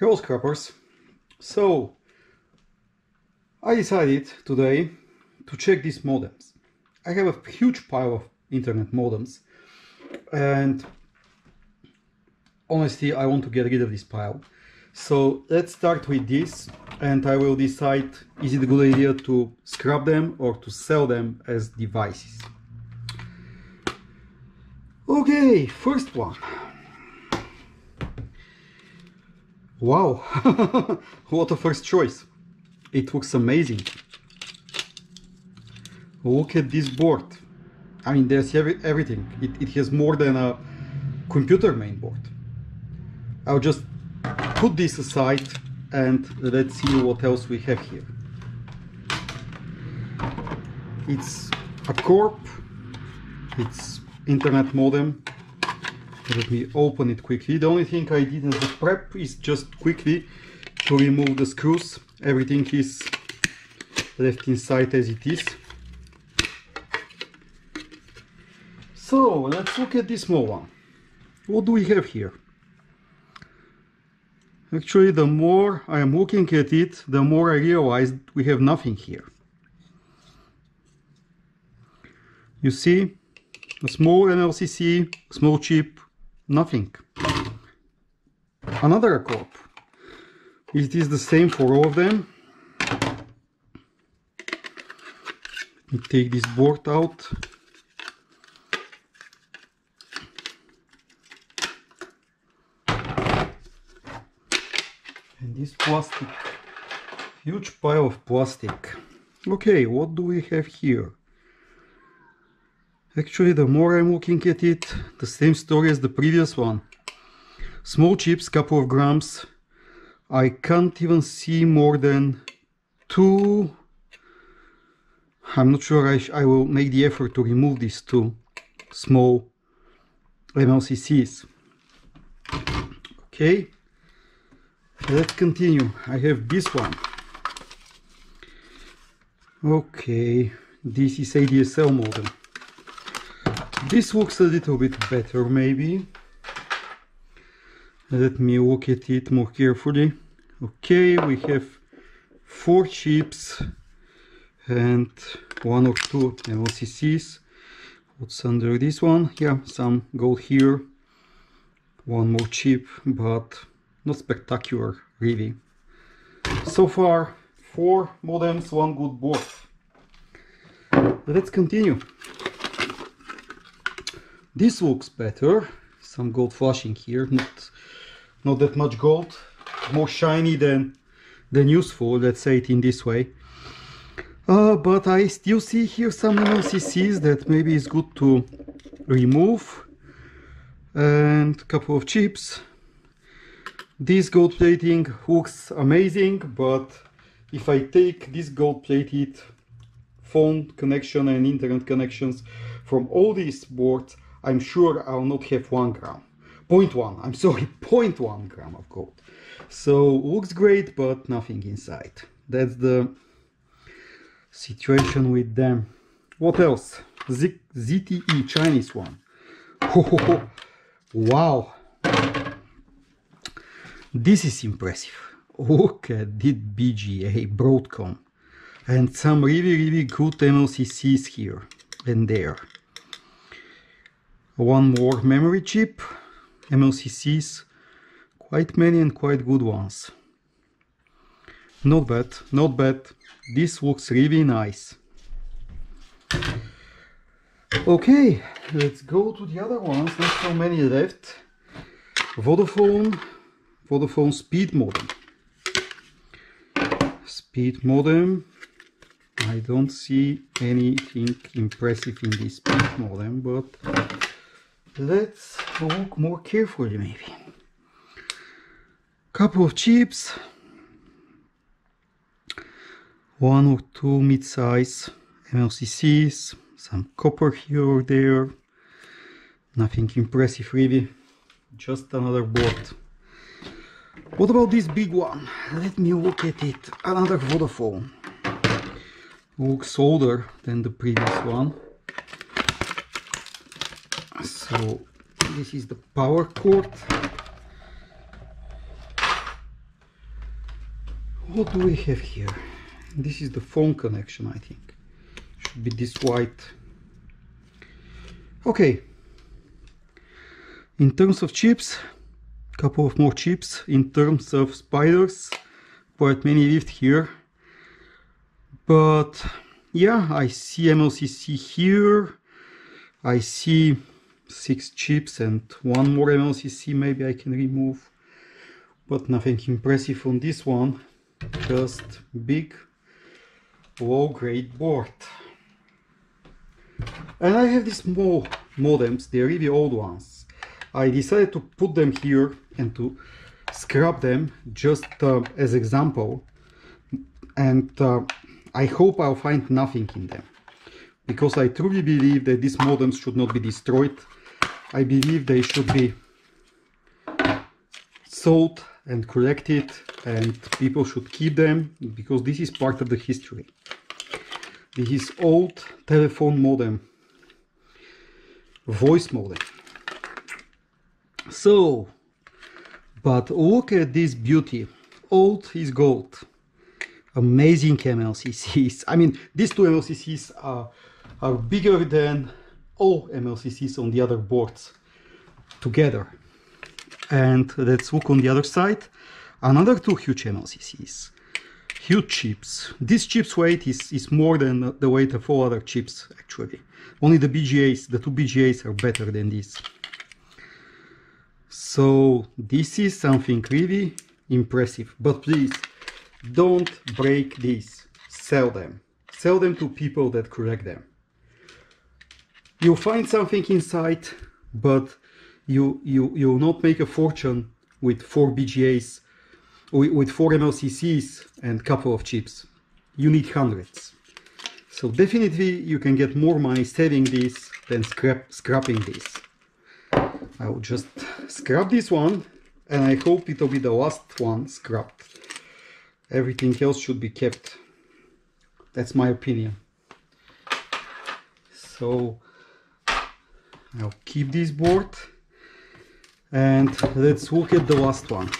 Hello scrappers. So I decided today to check these modems. I have a huge pile of internet modems and honestly I want to get rid of this pile. So let's start with this and I will decide is it a good idea to scrap them or to sell them as devices. Okay, first one. Wow, what a first choice. It looks amazing. Look at this board. I mean, there's every, everything. It, it has more than a computer main board. I'll just put this aside and let's see what else we have here. It's Acorp, it's internet modem, let me open it quickly. The only thing I did as a prep is just quickly to remove the screws. Everything is left inside as it is. So let's look at this small one. What do we have here? Actually, the more I am looking at it, the more I realize we have nothing here. You see, a small MLCC, small chip, nothing. Another corp. this the same for all of them. Let me take this board out. And this plastic, huge pile of plastic. Okay, what do we have here? Actually, the more I'm looking at it, the same story as the previous one. Small chips, couple of grams. I can't even see more than two. I'm not sure I, I will make the effort to remove these two small MLCCs. Okay, let's continue. I have this one. Okay, this is ADSL modem. This looks a little bit better maybe. Let me look at it more carefully. Okay, we have four chips and one or two MLCCs. What's under this one? Yeah, some gold here. One more chip, but not spectacular really. So far, four modems, one good board. Let's continue. This looks better. Some gold flashing here, not not that much gold. More shiny than than useful, let's say it in this way. Uh, but I still see here some MLCCs that maybe is good to remove. And a couple of chips. This gold plating looks amazing, but if I take this gold plated phone connection and internet connections from all these boards, I'm sure I'll not have one gram. 0.1, I'm sorry, 0.1 gram of gold. So looks great, but nothing inside. That's the situation with them. What else? Z ZTE, Chinese one. Oh, wow. This is impressive. Look at this BGA, Broadcom. And some really, really good MLCCs here and there one more memory chip, MLCCs, quite many and quite good ones. Not bad, not bad. This looks really nice. Okay, let's go to the other ones. Not so many left. Vodafone, Vodafone speed modem. Speed modem. I don't see anything impressive in this speed modem, but let's look more carefully maybe. Couple of chips. One or two mid-size MLCCs some copper here or there. Nothing impressive really. Just another board. What about this big one? Let me look at it. Another Vodafone. Looks older than the previous one so this is the power cord. What do we have here? This is the phone connection I think. Should be this white. Okay. In terms of chips a couple of more chips. In terms of spiders quite many left here. But yeah I see MLCC here. I see six chips and one more MLCC maybe I can remove but nothing impressive on this one. Just big low grade board. And I have these small modems they're really old ones. I decided to put them here and to scrap them just uh, as example. And uh, I hope I'll find nothing in them. Because I truly believe that these modems should not be destroyed I believe they should be sold and collected and people should keep them because this is part of the history. This is old telephone modem, voice modem. So, but look at this beauty. Old is gold. Amazing MLCCs. I mean, these two MLCCs are, are bigger than all MLCCs on the other boards together. And let's look on the other side. Another two huge MLCCs huge chips. This chip's weight is, is more than the weight of all other chips actually. Only the BGAs the two BGAs are better than this so this is something really impressive. But please don't break these. Sell them. Sell them to people that correct them you'll find something inside but you you you will not make a fortune with four BGAs, with, with four MLCCs and couple of chips. You need hundreds. So definitely you can get more money saving this than scrap scrapping this. I will just scrap this one and I hope it will be the last one scrapped. Everything else should be kept. That's my opinion. So I'll keep this board and let's look at the last one.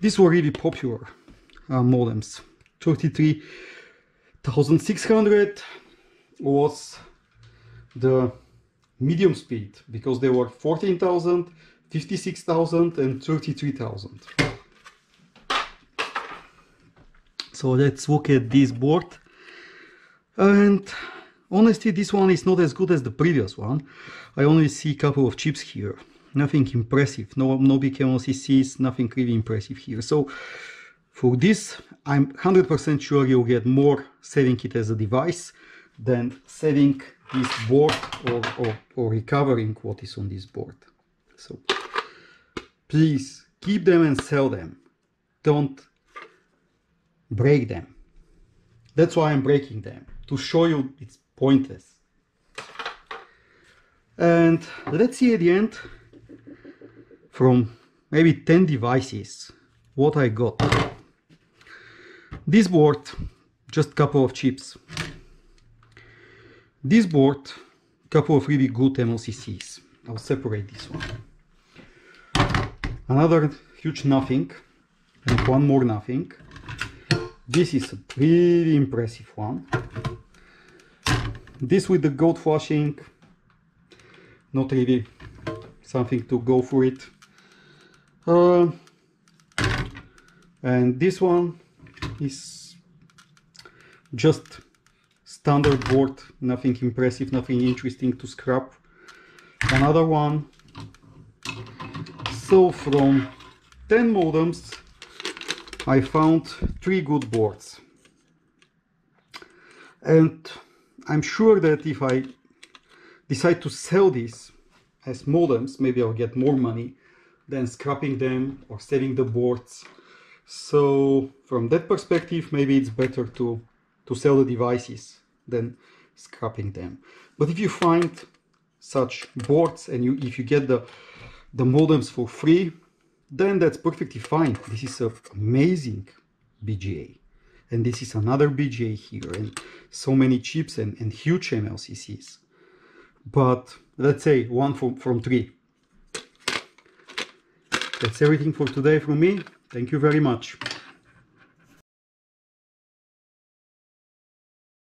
These were really popular uh, modems. 33600 was the medium speed because they were 14,000 56,000 and 33,000 so let's look at this board. And honestly this one is not as good as the previous one. I only see a couple of chips here. Nothing impressive. No no big MLCCs nothing really impressive here. So for this I'm 100% sure you'll get more saving it as a device than saving this board or, or, or recovering what is on this board. So please keep them and sell them. Don't break them. That's why I'm breaking them to show you it's pointless and let's see at the end from maybe 10 devices what I got. This board, just couple of chips. This board, couple of really good MLCCs. I'll separate this one. Another huge nothing and one more nothing. This is a pretty impressive one. This with the gold flashing, not really something to go for it. Uh, and this one is just standard board nothing impressive nothing interesting to scrap. Another one. So from 10 modems I found three good boards. And I'm sure that if I decide to sell these as modems maybe I'll get more money than scrapping them or selling the boards. So from that perspective, maybe it's better to, to sell the devices than scrapping them. But if you find such boards and you if you get the, the modems for free, then that's perfectly fine. This is an amazing BGA. And this is another BGA here and so many chips and, and huge MLCCs. But let's say one from, from three that's everything for today from me. Thank you very much.